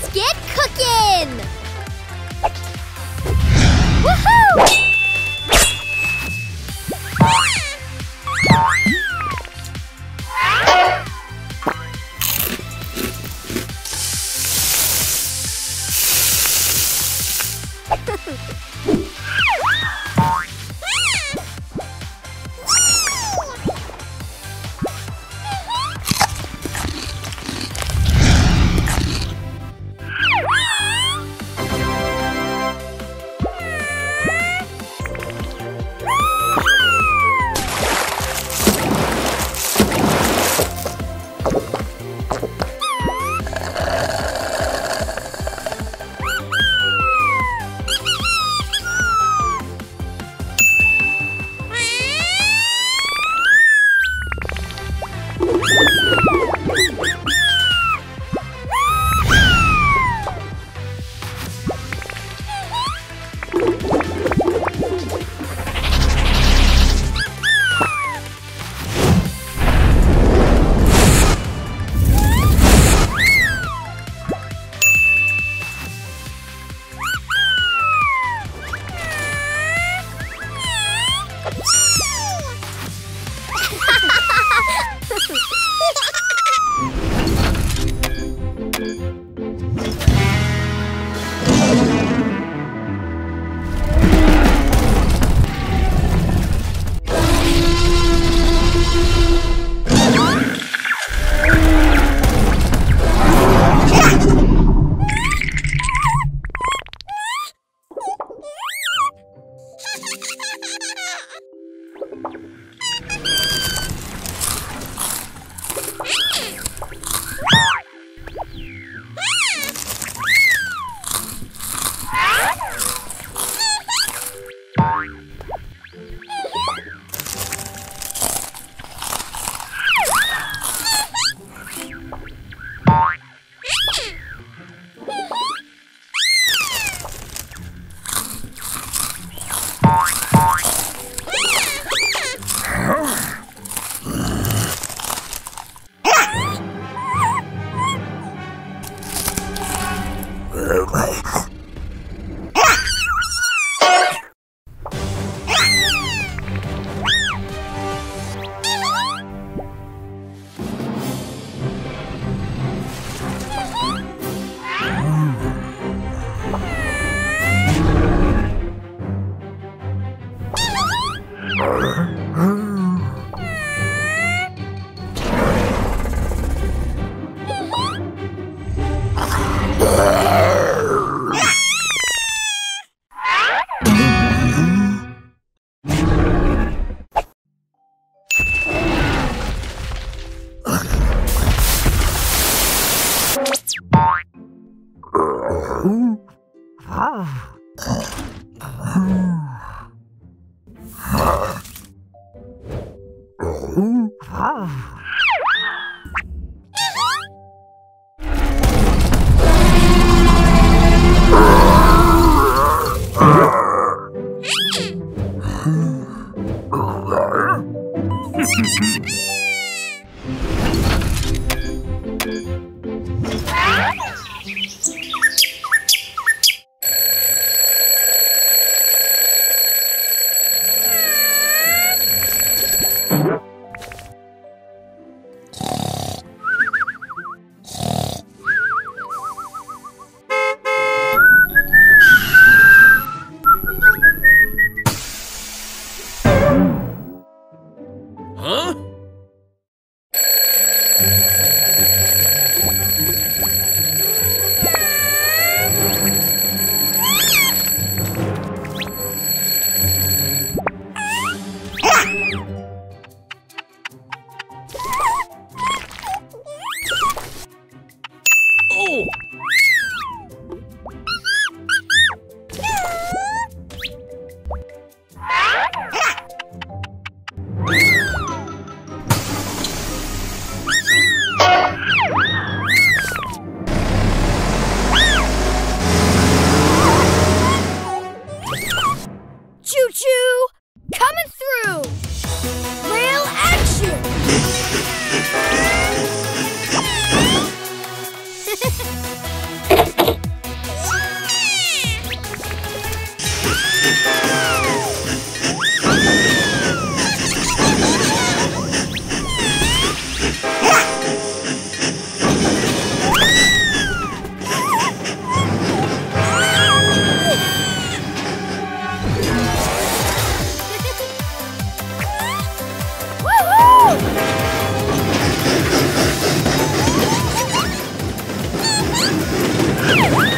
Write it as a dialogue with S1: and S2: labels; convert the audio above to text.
S1: Let's get cooking! Huh? Ah!